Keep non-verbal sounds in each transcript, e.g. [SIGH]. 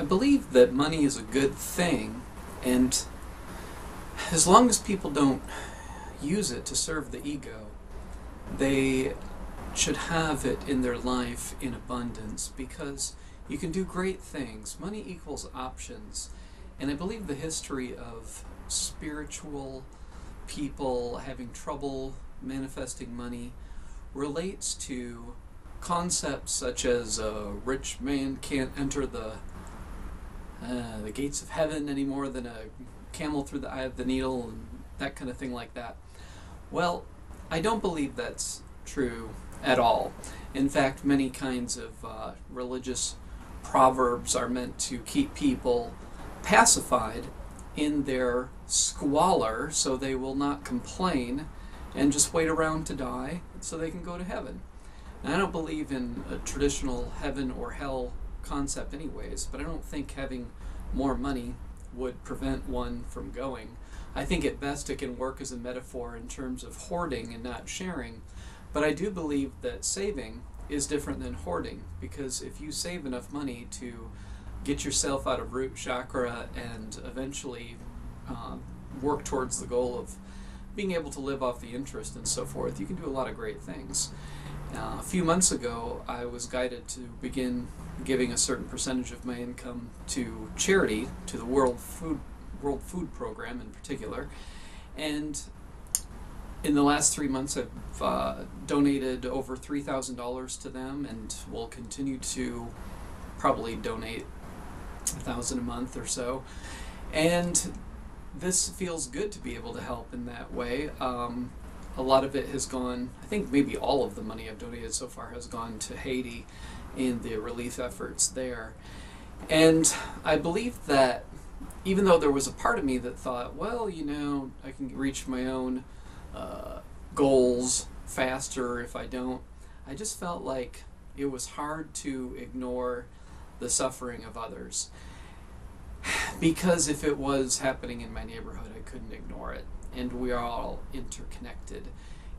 I believe that money is a good thing, and as long as people don't use it to serve the ego, they should have it in their life in abundance because you can do great things. Money equals options. And I believe the history of spiritual people having trouble manifesting money relates to concepts such as a rich man can't enter the uh, the gates of heaven any more than a camel through the eye of the needle and that kind of thing like that. Well, I don't believe that's true at all. In fact, many kinds of uh, religious proverbs are meant to keep people pacified in their squalor so they will not complain and just wait around to die so they can go to heaven. And I don't believe in a traditional heaven or hell concept, anyways, but I don't think having more money would prevent one from going. I think at best it can work as a metaphor in terms of hoarding and not sharing, but I do believe that saving is different than hoarding because if you save enough money to get yourself out of root chakra and eventually uh, work towards the goal of being able to live off the interest and so forth, you can do a lot of great things. Uh, a few months ago, I was guided to begin giving a certain percentage of my income to charity, to the World Food World Food Program in particular, and in the last three months, I've uh, donated over three thousand dollars to them, and will continue to probably donate a thousand a month or so. And this feels good to be able to help in that way. Um, a lot of it has gone, I think maybe all of the money I've donated so far has gone to Haiti in the relief efforts there. And I believe that even though there was a part of me that thought, well, you know, I can reach my own uh, goals faster if I don't, I just felt like it was hard to ignore the suffering of others. [SIGHS] Because if it was happening in my neighborhood, I couldn't ignore it. And we are all interconnected.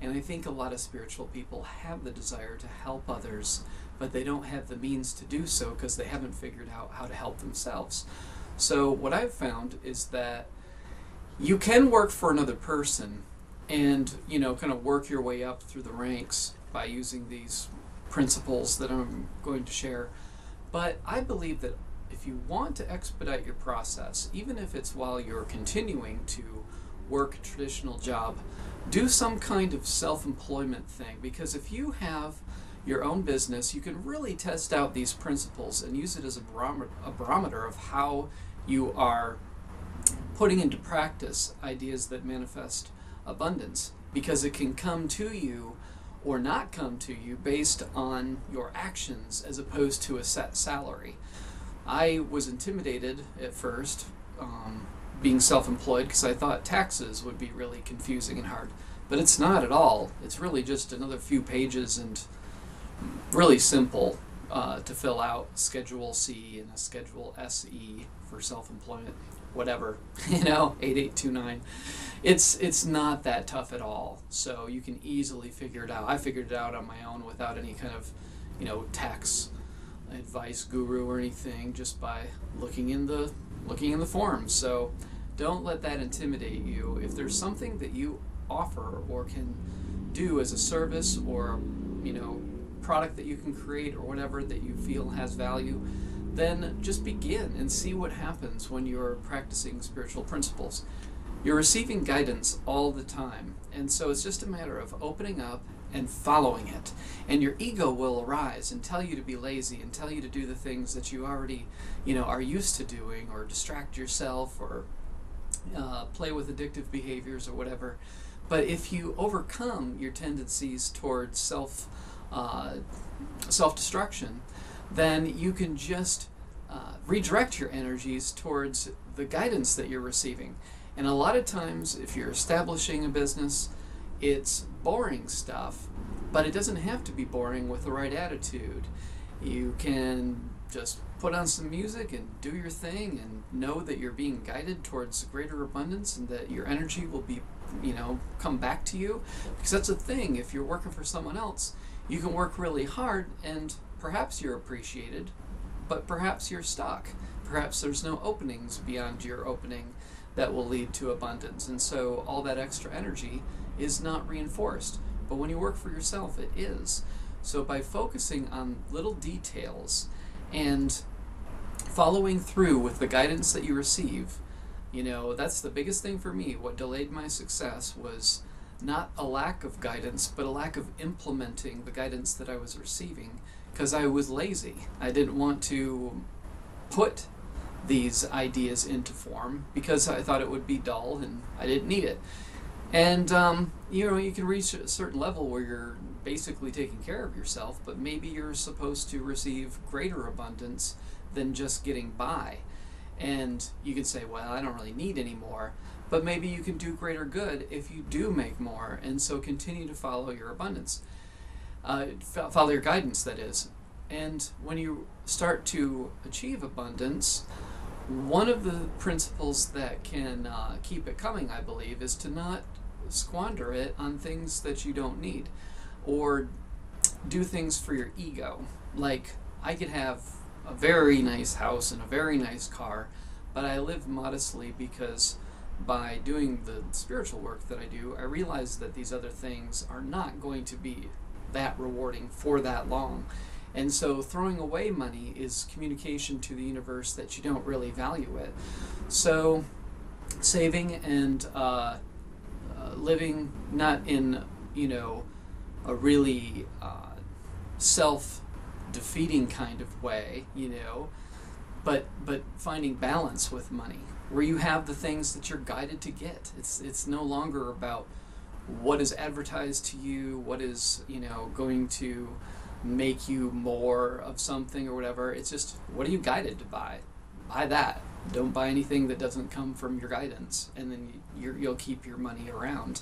And I think a lot of spiritual people have the desire to help others, but they don't have the means to do so because they haven't figured out how to help themselves. So, what I've found is that you can work for another person and, you know, kind of work your way up through the ranks by using these principles that I'm going to share. But I believe that if you want to expedite your process, even if it's while you're continuing to work traditional job, do some kind of self employment thing. Because if you have your own business, you can really test out these principles and use it as a barometer, a barometer of how you are putting into practice ideas that manifest abundance. Because it can come to you or not come to you based on your actions as opposed to a set salary. I was intimidated at first, um, being self employed, because I thought taxes would be really confusing and hard. But it's not at all. It's really just another few pages and really simple uh, to fill out Schedule C and a Schedule SE for self employment, whatever, [LAUGHS] you know, 8829. It's, it's not that tough at all. So you can easily figure it out. I figured it out on my own without any kind of, you know, tax advice guru or anything just by looking in the looking in the forums. So don't let that intimidate you. If there's something that you offer or can do as a service or you know product that you can create or whatever that you feel has value, then just begin and see what happens when you're practicing spiritual principles. You're receiving guidance all the time, and so it's just a matter of opening up and following it. And your ego will arise and tell you to be lazy and tell you to do the things that you already, you know, are used to doing or distract yourself or uh, play with addictive behaviors or whatever. But if you overcome your tendencies towards self uh, self destruction, then you can just uh, redirect your energies towards the guidance that you're receiving. And a lot of times, if you're establishing a business, it's boring stuff, but it doesn't have to be boring with the right attitude. You can just put on some music and do your thing and know that you're being guided towards greater abundance and that your energy will be, you know, come back to you. Because that's the thing, if you're working for someone else, you can work really hard and perhaps you're appreciated, but perhaps you're stuck. perhaps there's no openings beyond your opening that will lead to abundance. And so all that extra energy is not reinforced. But when you work for yourself, it is. So by focusing on little details and following through with the guidance that you receive, you know, that's the biggest thing for me. What delayed my success was not a lack of guidance, but a lack of implementing the guidance that I was receiving because I was lazy. I didn't want to put these ideas into form because I thought it would be dull and I didn't need it. And um, you know, you can reach a certain level where you're basically taking care of yourself, but maybe you're supposed to receive greater abundance than just getting by. And you can say, well, I don't really need any more, but maybe you can do greater good if you do make more. And so continue to follow your abundance, uh, follow your guidance, that is. And when you start to achieve abundance, one of the principles that can uh, keep it coming, I believe, is to not squander it on things that you don't need or do things for your ego. Like, I could have a very nice house and a very nice car, but I live modestly because by doing the spiritual work that I do, I realize that these other things are not going to be that rewarding for that long. And so throwing away money is communication to the universe that you don't really value it. So saving and uh, uh, living not in, you know, a really uh, self defeating kind of way, you know, but but finding balance with money where you have the things that you're guided to get. It's it's no longer about what is advertised to you, what is, you know, going to make you more of something or whatever. It's just what are you guided to buy? Buy that. Don't buy anything that doesn't come from your guidance, and then you, you'll keep your money around.